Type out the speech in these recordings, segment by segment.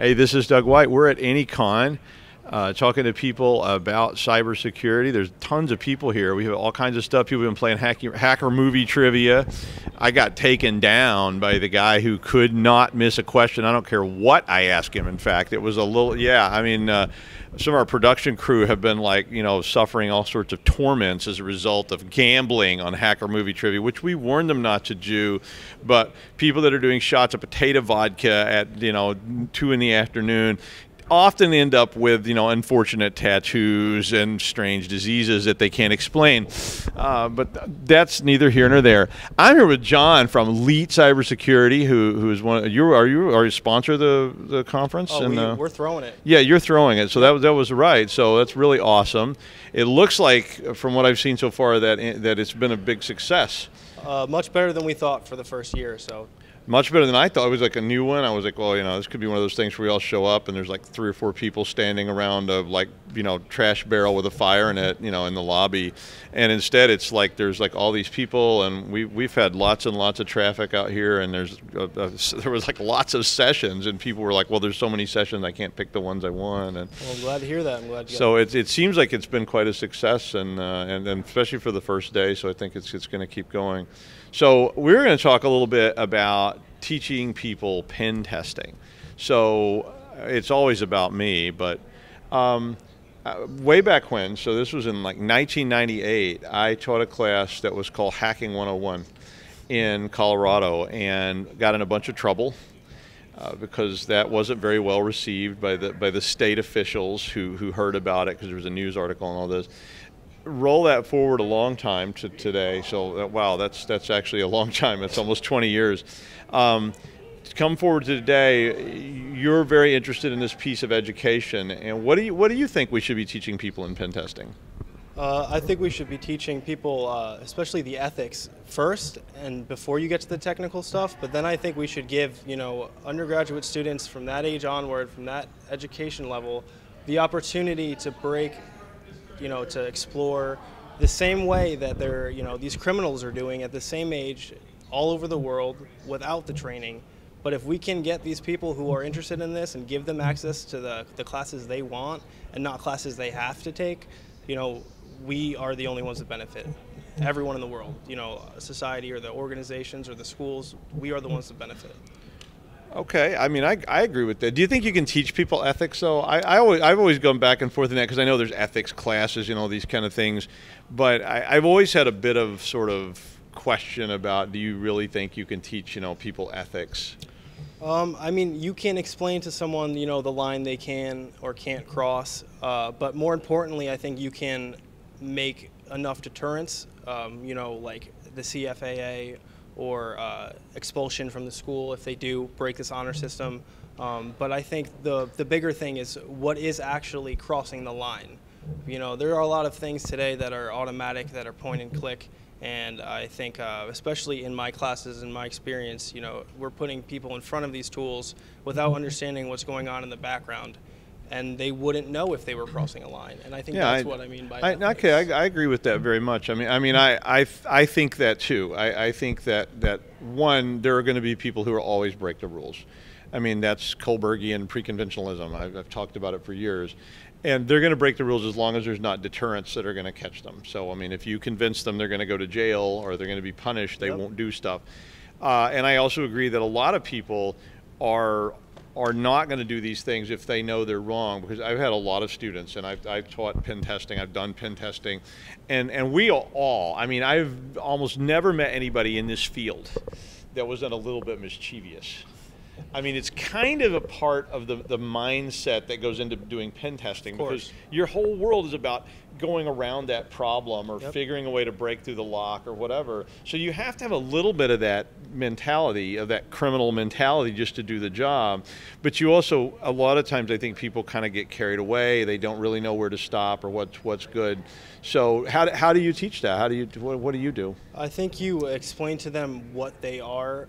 Hey, this is Doug White. We're at AnyCon. Uh, talking to people about cybersecurity. There's tons of people here. We have all kinds of stuff. People have been playing hacker, hacker movie trivia. I got taken down by the guy who could not miss a question. I don't care what I ask him. In fact, it was a little, yeah. I mean, uh, some of our production crew have been like, you know, suffering all sorts of torments as a result of gambling on hacker movie trivia, which we warned them not to do. But people that are doing shots of potato vodka at, you know, two in the afternoon, often end up with you know unfortunate tattoos and strange diseases that they can't explain. Uh, but that's neither here nor there. I'm here with John from Elite Cybersecurity, who who is one. You are you are you sponsor of the the conference? Oh, and, we, uh, we're throwing it. Yeah, you're throwing it. So that was that was right. So that's really awesome. It looks like, from what I've seen so far, that that it's been a big success. Uh, much better than we thought for the first year. or So much better than I thought. It was like a new one. I was like, well, you know, this could be one of those things where we all show up and there's like three or four people standing around a like, you know, trash barrel with a fire in it, you know, in the lobby. And instead, it's like there's like all these people, and we we've had lots and lots of traffic out here, and there's a, a, there was like lots of sessions, and people were like, well, there's so many sessions, I can't pick the ones I want. And well, I'm glad to hear that. I'm glad. so it, it seems like it's been quite a success, and uh, and, and especially for the first day. So I think it's it's going to keep going. So we're going to talk a little bit about teaching people pen testing. So uh, it's always about me, but um, uh, way back when, so this was in like 1998, I taught a class that was called Hacking 101 in Colorado and got in a bunch of trouble. Uh, because that wasn't very well received by the by the state officials who who heard about it because there was a news article and all this roll that forward a long time to today. So uh, wow, that's that's actually a long time. It's almost 20 years. Um, come forward to today, you're very interested in this piece of education, and what do you what do you think we should be teaching people in pen testing? Uh, I think we should be teaching people, uh, especially the ethics first, and before you get to the technical stuff. But then I think we should give, you know, undergraduate students from that age onward, from that education level, the opportunity to break you know, to explore the same way that they're, you know, these criminals are doing at the same age all over the world without the training. But if we can get these people who are interested in this and give them access to the, the classes they want and not classes they have to take, you know, we are the only ones that benefit. Everyone in the world, you know, society or the organizations or the schools, we are the ones that benefit. Okay, I mean, I, I agree with that. Do you think you can teach people ethics? though? I, I always I've always gone back and forth in that because I know there's ethics classes, you know, these kind of things, but I, I've always had a bit of sort of question about do you really think you can teach you know people ethics? Um, I mean, you can explain to someone you know the line they can or can't cross, uh, but more importantly, I think you can make enough deterrence. Um, you know, like the CFAA or uh, expulsion from the school if they do break this honor system. Um, but I think the, the bigger thing is what is actually crossing the line. You know, there are a lot of things today that are automatic, that are point and click, and I think, uh, especially in my classes and my experience, you know, we're putting people in front of these tools without understanding what's going on in the background and they wouldn't know if they were crossing a line. And I think yeah, that's I, what I mean by. I, okay, I, I, agree with that very much. I mean, I mean, I I, I think that too. I, I think that that one, there are going to be people who will always break the rules. I mean, that's Kohlbergian preconventionalism. I've, I've talked about it for years. And they're going to break the rules as long as there's not deterrents that are going to catch them. So, I mean, if you convince them they're going to go to jail or they're going to be punished, they yep. won't do stuff. Uh, and I also agree that a lot of people are are not going to do these things if they know they're wrong because I've had a lot of students and I've, I've taught pen testing, I've done pen testing, and, and we all, I mean, I've almost never met anybody in this field that wasn't a little bit mischievous. I mean, it's kind of a part of the, the mindset that goes into doing pen testing because your whole world is about going around that problem or yep. figuring a way to break through the lock or whatever. So you have to have a little bit of that mentality, of that criminal mentality just to do the job. But you also, a lot of times, I think people kind of get carried away. They don't really know where to stop or what's, what's good. So how do, how do you teach that? How do you, what, what do you do? I think you explain to them what they are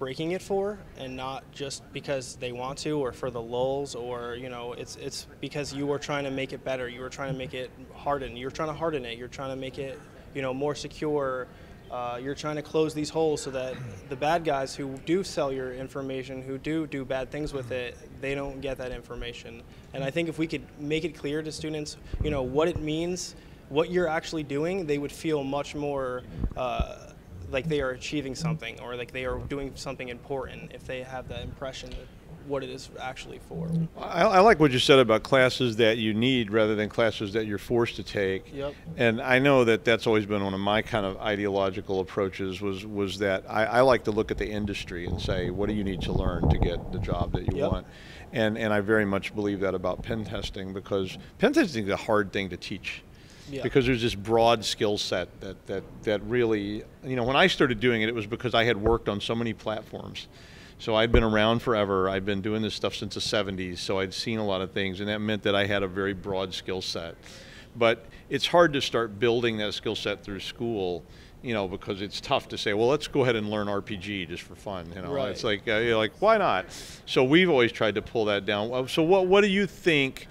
breaking it for and not just because they want to or for the lulls or you know it's it's because you were trying to make it better. You were trying to make it harden. You're trying to harden it. You're trying to make it you know more secure. Uh, you're trying to close these holes so that the bad guys who do sell your information, who do do bad things with it, they don't get that information. And I think if we could make it clear to students, you know, what it means, what you're actually doing, they would feel much more uh, like they are achieving something or like they are doing something important if they have that impression that what it is actually for. I, I, like what you said about classes that you need rather than classes that you're forced to take. Yep. And I know that that's always been one of my kind of ideological approaches was was that I, I like to look at the industry and say, what do you need to learn to get the job that you yep. want? And and I very much believe that about pen testing because pen testing is a hard thing to teach. Yeah. because there's this broad skill set that, that, that really, you know, when I started doing it, it was because I had worked on so many platforms. So I'd been around forever. I'd been doing this stuff since the 70s, so I'd seen a lot of things, and that meant that I had a very broad skill set. But it's hard to start building that skill set through school, you know, because it's tough to say, well, let's go ahead and learn RPG just for fun. You know, right. it's like, uh, you're like, why not? So we've always tried to pull that down. So what, what do you think?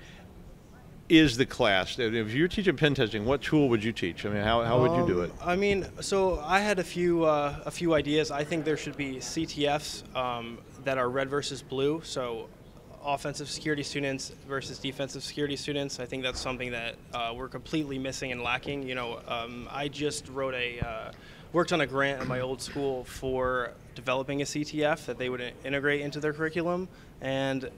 Is the class? If you're teaching pen testing, what tool would you teach? I mean, how, how would you do it? Um, I mean, so I had a few uh, a few ideas. I think there should be CTFs um, that are red versus blue. So offensive security students versus defensive security students. I think that's something that uh, we're completely missing and lacking. You know, um, I just wrote a uh, worked on a grant at my old school for developing a CTF that they would integrate into their curriculum and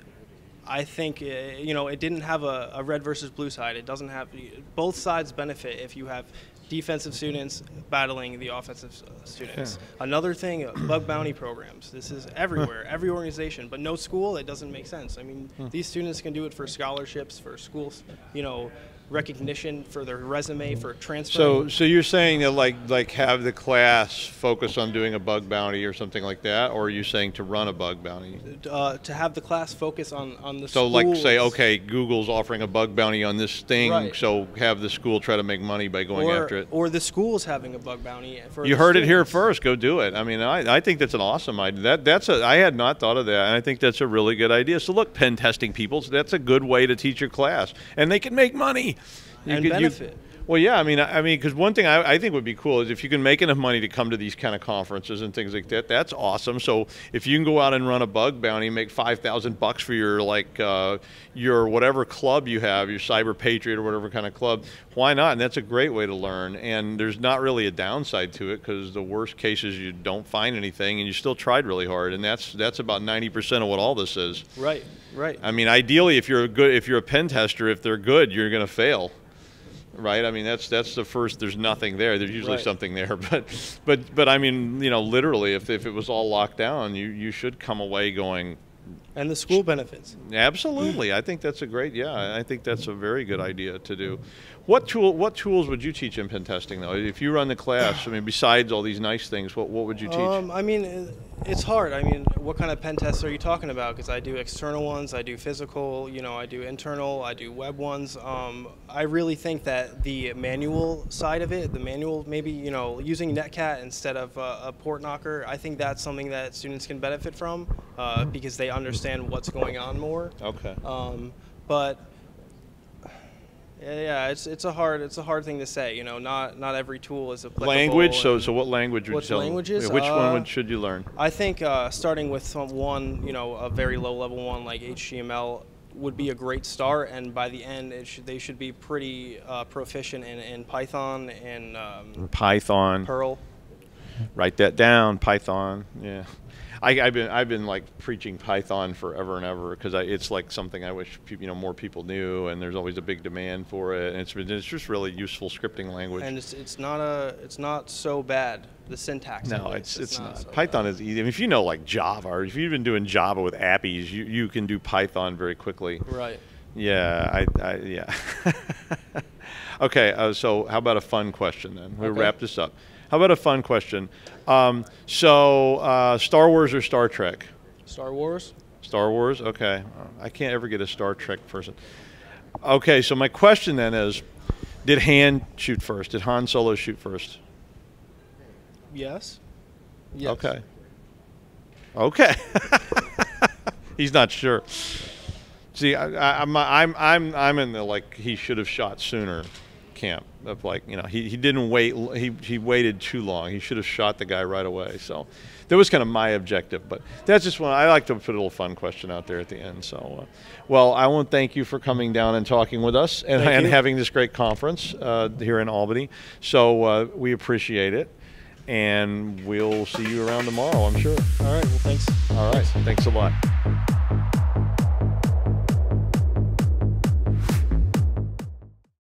I think uh, you know it didn't have a, a, red versus blue side. It doesn't have both sides benefit if you have defensive students battling the offensive students. Yeah. Another thing, uh, bug bounty programs. This is everywhere, every organization, but no school. It doesn't make sense. I mean, hmm. these students can do it for scholarships, for schools, you know, recognition for their resume for transfer. So, so you're saying that like like have the class focus on doing a bug bounty or something like that, or are you saying to run a bug bounty? Uh, to have the class focus on on the. So, like say, okay, Google's offering a bug bounty on this thing, right. so have the school try to make money by going or, after it. Or the school's having a bug bounty. For you heard students. it here first. Go do it. I mean, I, I think that's an awesome idea. That that's a I had not thought of that, and I think that's a really good idea. So look, pen testing people, so that's a good way to teach your class, and they can make money you and could, benefit. You, well, yeah, I mean, I, mean, because one thing I, I, think would be cool is if you can make enough money to come to these kind of conferences and things like that. That's awesome. So if you can go out and run a bug bounty, make five thousand bucks for your like uh, your whatever club you have, your Cyber Patriot or whatever kind of club, why not? And that's a great way to learn. And there's not really a downside to it because the worst case is you don't find anything and you still tried really hard. And that's that's about ninety percent of what all this is. Right. Right. I mean, ideally, if you're a good, if you're a pen tester, if they're good, you're going to fail right? I mean, that's that's the first. There's nothing there. There's usually right. something there, but but but I mean, you know, literally, if if it was all locked down, you you should come away going. And the school benefits. Absolutely, I think that's a great. Yeah, I think that's a very good idea to do. What tool? What tools would you teach in pen testing though? If you run the class, I mean, besides all these nice things, what what would you teach? Um, I mean, it's hard. I mean, what kind of pen tests are you talking about? Because I do external ones, I do physical, you know, I do internal, I do web ones. Um, I really think that the manual side of it, the manual, maybe you know, using Netcat instead of uh, a port knocker, I think that's something that students can benefit from uh, because they understand what's going on more. Okay. Um, but yeah, it's it's a hard it's a hard thing to say. You know, not not every tool is applicable. Language. So so what language would what you tell languages? Which uh, one would, should you learn? I think uh, starting with some one, you know, a very low level one like HTML would be a great start, and by the end, should, they should be pretty uh, proficient in, in Python and um, Python, Perl. Write that down, Python. Yeah. I, have been I've been like preaching Python forever and ever because it's like something I wish you know more people knew, and there's always a big demand for it, and it's it's just really useful scripting language. And it's, it's not a it's not so bad the syntax. No, it's it's, it's not. not. So Python bad. is easy. I mean, if you know like Java, or if you've been doing Java with appies, you you can do Python very quickly. Right. Yeah, I, I yeah. okay, uh, so how about a fun question then? We'll okay. wrap this up. How about a fun question? Um, so, uh, Star Wars or Star Trek? Star Wars. Star Wars. Okay, I can't ever get a Star Trek person. Okay, so my question then is, did Han shoot first? Did Han Solo shoot first? Yes. Yes. Okay. Okay. He's not sure. See, I, am I'm, I'm, I'm in the like he should have shot sooner camp of like you know he, he didn't wait he, he waited too long. He should have shot the guy right away. So that was kind of my objective but that's just one i like to put a little fun question out there at the end. So uh, well i want to thank you for coming down and talking with us and, and having this great conference uh, here in albany. So uh, we appreciate it and we'll see you around tomorrow i'm sure. All right. Well, thanks. all right thanks a lot